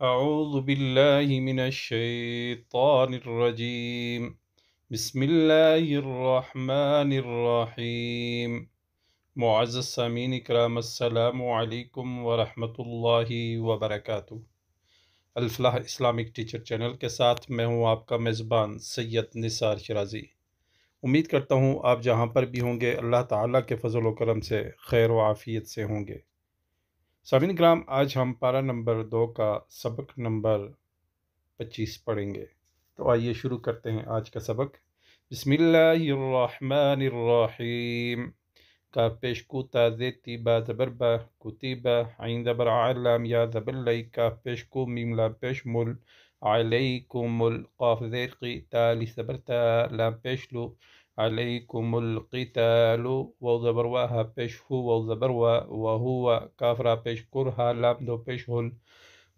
أعوذ بالله من الشيطان الرجيم. بسم الله الرحمن الرحيم. معزز سامعین اکرام السلام علیکم ورحمۃ اللہ وبرکاتہ الفلاح اسلامک ٹیچر چینل کے ساتھ میں ہوں آپ کا میزبان سید نثار شرازی. امید کرتا ہوں آپ جہاں پر بھی ہوں گے، اللہ تعالیٰ کے فضل و کرم سے، خیر و عافیت سے ہوں گے. سامعین گرام، آج ہم پارہ نمبر دو کا سبق نمبر پچیس پڑھیں گے۔ تو آئیے شروع کرتے ہیں آج کا سبق۔ بسم اللہ الرحمن الرحیم۔ کا پیش کو تازیتی با زبر با کتیبا عین زبر عالم یا زبر لئی کا پیش کو میم لا پیش مل۔ علیکم القاف زیر قی تالی زبر تا۔ لام پیش لو۔ عليكم القتال وزبر وها پیش هو وزبر وهو كاف را پیش کرها لام دو پیش هل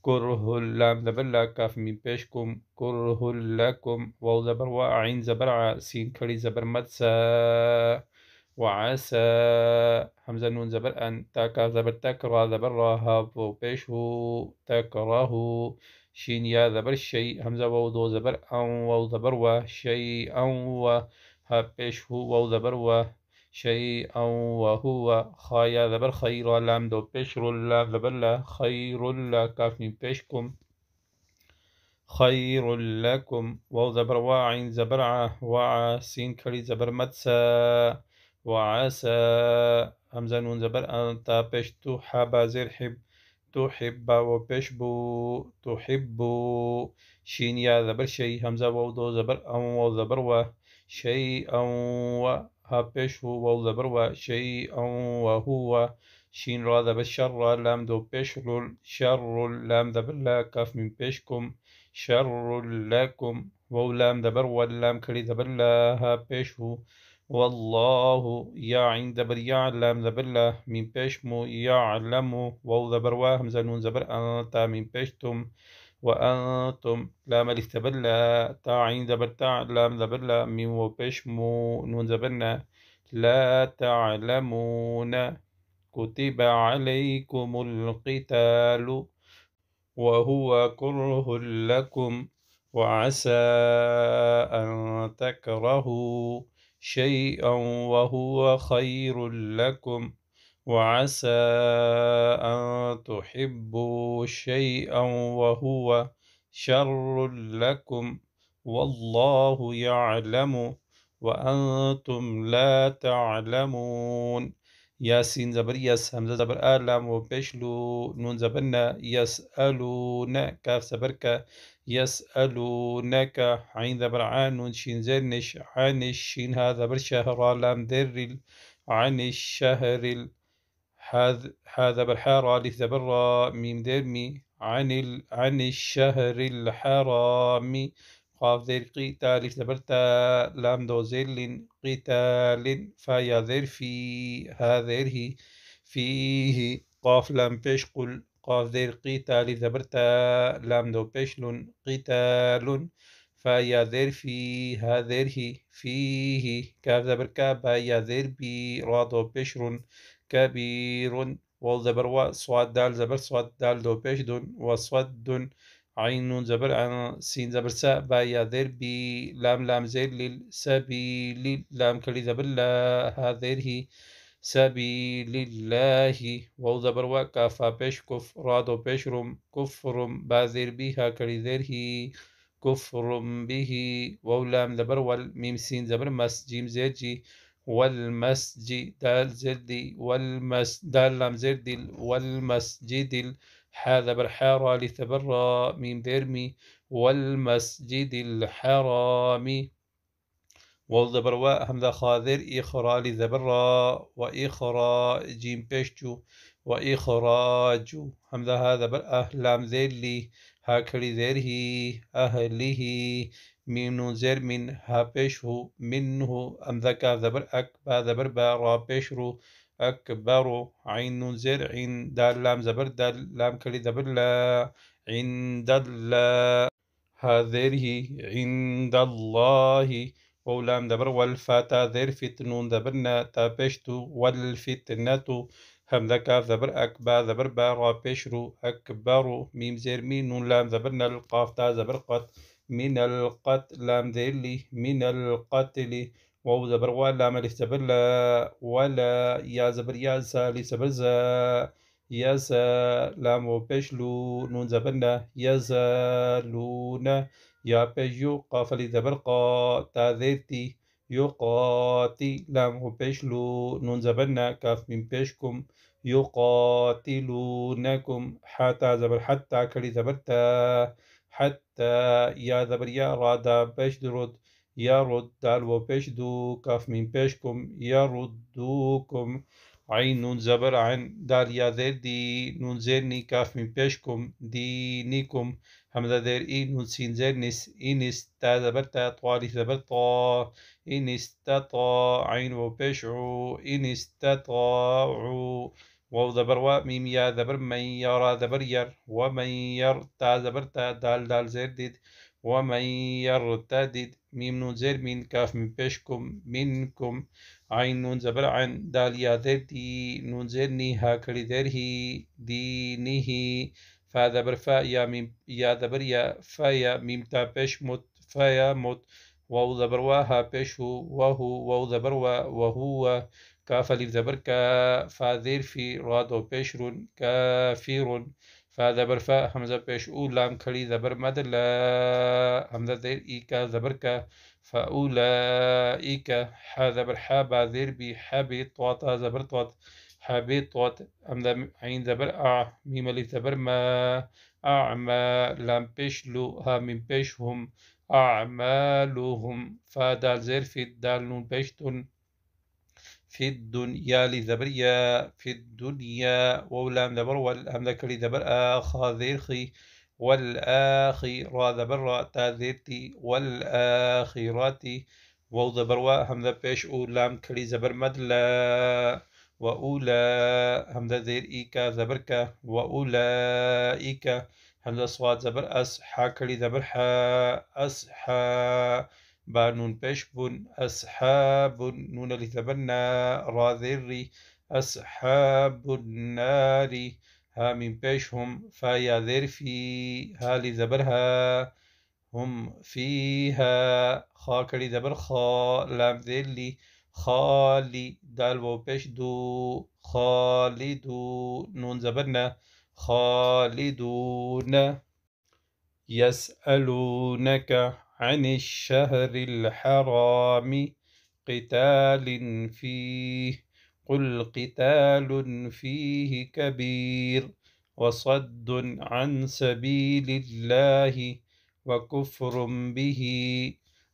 كره اللام زبر لا كاف من پیشكم كره لكم وزبر وعين زبر سين كري زبر مدسا وعسى همزة نون زبر أن تا كاف زبر تكرا زبر راها وبيش هو تكره شين يا زبر شيء همزة وو زبر أن وو زبر و و پیش هو و زبر و شيئا وهو خايا زبر خير لام دو پیش رلا زبر لا خير لا كاف من پیشكم خير لكم. واو زبر واعين زبر ع وع سين كري زبر مدسا وعسى همزة نون زبر أنت پیش تو حبا زر حب تحب وبيش بو تحب. شين يا زبر شي همزة واو دو زبر أم واو زبر و شيئا وها پیش هو زبر و شيئا وهو شين را زبر شر لام دو رول شر لام زبر لا كاف من پیشكم شر لكم واو لام زبر واللام كري زبر لا ها پیش هو والله يا عين زبر يعلم زبر لا من پیش مو يعلم واو زبر و همزة نون زبر أنت من پیشتم وأنتم لام ألف تبلى تا عين زبر تع لام زبر ميم وبش مو نون زبرنا لا تعلمون. كتب عليكم القتال وهو كره لكم وعسى أن تكرهوا شيئا وهو خير لكم. وعسى أن تحبوا شيئا وهو شر لكم والله يعلم وأنتم لا تعلمون. ياسين زبر يس همزة زبر آلام وبشلو نون زبرنا يسألون كاف زبرك يسألونك عين زبر عن نون شين زرنش عن الشين هذا زبر شهر لام در عن الشهر هذا بالحارة زبر ميم درمي عن ال... عن الشهر الحرام. قاف ذير قيتا ألف زبرتا لام دو زل قتال فيا ذير في هذره فيه قاف لام بيش قل قاف ذير قيتا ألف زبرتا لام دو بيشل قتال فيا ذير في هذره فيه كاف زبر كابا يا ذير بي رادو بشر كبير واو زبر و صاد دال زبر صاد دال دو پیش دون و صد دون عين نون زبر عن سين زبر سا با يا ذر بي لام لام زير لل سبيل لام كلي زبر لا هذر هي سبيل الله واو زبر و كافا پیش كف را دو پیش رم كفرم با ذر بها كلي ذر هي. كفر به واو لام زبر والميم سين زبر مس جيم زير جي. والمسجد دال زردي والمس دال لام زردي والمسجد هذا بالحارة لثبرا ميم ديرمي والمسجد الحرام. والذبر همذا خاذر إخرا لذبرا وإخراج جيم بيشتو وإخراج همذا هذا بالأهلام ذيلي هاكلي ذره أهله. ميم زر من ها پیش هو منه ام ذكا ذبر اك با ذبر با را پیش رو أكبر. عين زر عين دال لام زبر دال لام كلي ذبر لا عند الله هذه عند الله. ولام دبر والفاتا ذر فتنون دبرنا تابشتو والفتنة. همزة كاف زبر أك با زبر با را پیش رو أكبر. ميم زیر مي نون لام زبر نل قاف تا زبر قط من القتل لام زیر لي من القتل. واو زبر وا لام الف زبر لا ولا يا زبر زا الف زبر زا يا سا لام واو پیش لو نون زبر نا يزالون يا پیش يو قاف الف زبر قا تا زیر تي يقاتي لام و پیش لو نون زبر نا كاف ميم پیشكم يقاتلونكم. حتى زبر حتى كلي زبرتا. حتى يا زبر يا رادا پیش درود يرد دال و پیش دو كاف ميم پیشكم يردوكم عين نون زبر عن دال يا ذير دي نون زير ني كاف ميم پیشكم دينكم همزة ذير اي نون سين زير نس إن استا زبرتا طوالي زبرتا إن استطاع عين و پیش عو إن استطاعوا واو زبر و ميم يا زبر من يرى زبر ير ومن ير تا زبر تا دال دال زير ديد ومن يرتدد ميم نون زير من كاف من پیشكم منكم عين نون زبر عن دال يا زير دي نون زير ني ها كري زير هي دينه فا زبر فا يا ميم يا زبر يا فا يا ميم تا پیش مت فا يا مت واو زبر وا ها پیش هو وهو واو زبر وهو كاف الف زبر كا فا ذير في راد و پیش رون كافر فا همزه پیش أو لام کھڑی زبر مد لا همزه ذير اي كا زبر كا فأولئك ح زبر ح با ذير بي حبي طوات زبر طوات حبي طوات همزه عين زبر أع ميم ألف زبر ما أعمى لام پیش لو ها ميم پیش هم أعمالهم فا دال زير في الدال نون پیشتون في الدنيا لزبريا في الدنيا وولام زبر والهمزة كلي زبر آخا را زبر را تاذيرتي والآخرات وو زبر و همزة پیش أو لام كلي زبر مد لا وأولى همزة ذير إيكا زبر كا وأولئك همزة صواد زبر أس حا كلي زبر حا أصحا بانون پیش بون أصحاب نون لثبنا راذري أصحاب النار ها من پیش هم فايا ذر في ها لزبرها هم فيها خا کړي زبر خا لام ذر لي خالي دال و پیش دو خالدو نون زبرنا خالدون يسألونك عن الشهر الحرام قتال فيه قل قتال فيه كبير وصد عن سبيل الله وكفر به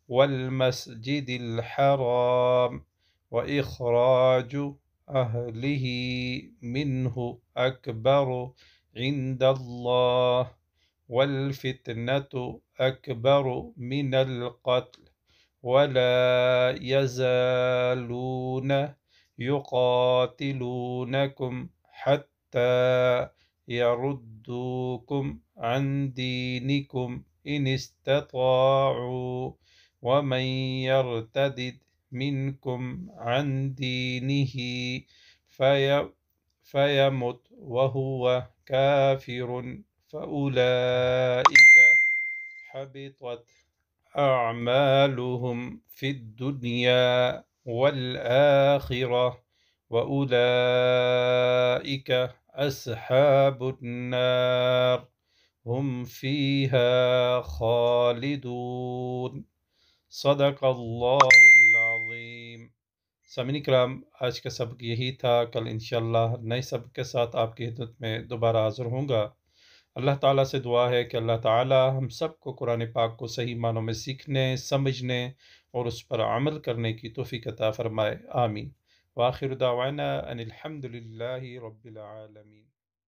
والمسجد الحرام وإخراج أهله منه أكبر عند الله. والفتنة أكبر من القتل ولا يزالون يقاتلونكم حتى يردوكم عن دينكم إن استطاعوا ومن يرتدد منكم عن دينه في فيمت وهو كافر. فأولئك حبطت أعمالهم في الدنيا والآخرة وأولئك أصحاب النار هم فيها خالدون. صدق الله العظيم. سمین کرام آج کا سبق یہی تھا کل انشاءاللہ نئے سبق کے ساتھ آپ کی خدمت میں دوبارہ حاضر ہوں گا۔ اللہ تعالیٰ سے دعا ہے کہ اللہ تعالیٰ ہم سب کو قرآن پاک کو صحیح معنوں میں سیکھنے، سمجھنے اور اس پر عمل کرنے کی توفیق عطا فرمائے، آمین۔ واخر دعوانا ان الحمد للہ رب العالمین۔